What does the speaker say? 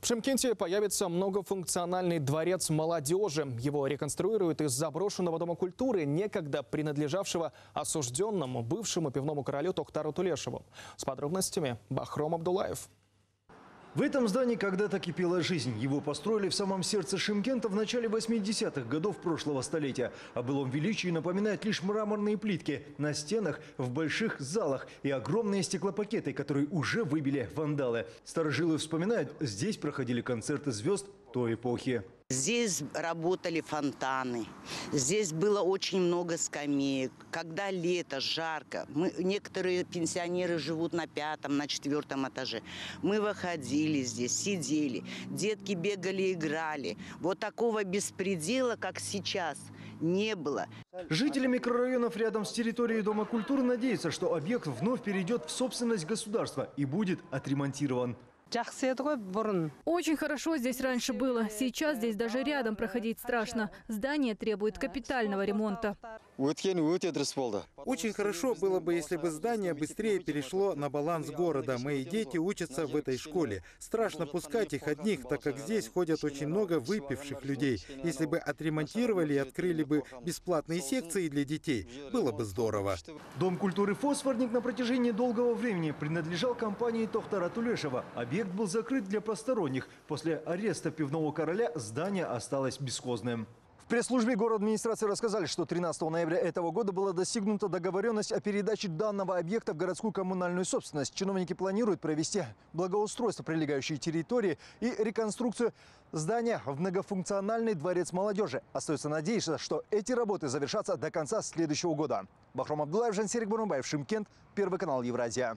В Шимкенте появится многофункциональный дворец молодежи. Его реконструируют из заброшенного дома культуры, некогда принадлежавшего осужденному бывшему пивному королю Тохтару Тулешеву. С подробностями Бахром Абдулаев. В этом здании когда-то кипела жизнь. Его построили в самом сердце Шимкента в начале 80-х годов прошлого столетия. О былом величии напоминают лишь мраморные плитки на стенах, в больших залах и огромные стеклопакеты, которые уже выбили вандалы. Старожилы вспоминают, здесь проходили концерты звезд той эпохи. Здесь работали фонтаны, здесь было очень много скамеек. Когда лето, жарко, мы, некоторые пенсионеры живут на пятом, на четвертом этаже. Мы выходили здесь, сидели, детки бегали, играли. Вот такого беспредела, как сейчас, не было. Жители микрорайонов рядом с территорией Дома культуры надеются, что объект вновь перейдет в собственность государства и будет отремонтирован. Очень хорошо здесь раньше было. Сейчас здесь даже рядом проходить страшно. Здание требует капитального ремонта. Очень хорошо было бы, если бы здание быстрее перешло на баланс города. Мои дети учатся в этой школе. Страшно пускать их одних, так как здесь ходят очень много выпивших людей. Если бы отремонтировали и открыли бы бесплатные секции для детей, было бы здорово. Дом культуры «Фосфорник» на протяжении долгого времени принадлежал компании Тохтара Тулешева. Объект был закрыт для посторонних. После ареста пивного короля здание осталось бесхозным. Пресс-службе город администрации рассказали, что 13 ноября этого года была достигнута договоренность о передаче данного объекта в городскую коммунальную собственность. Чиновники планируют провести благоустройство прилегающей территории и реконструкцию здания в многофункциональный дворец молодежи. Остается надеяться, что эти работы завершатся до конца следующего года. Бахром Абдулаев, Жансерик Бурумбаев, Шимкент, Первый канал Евразия.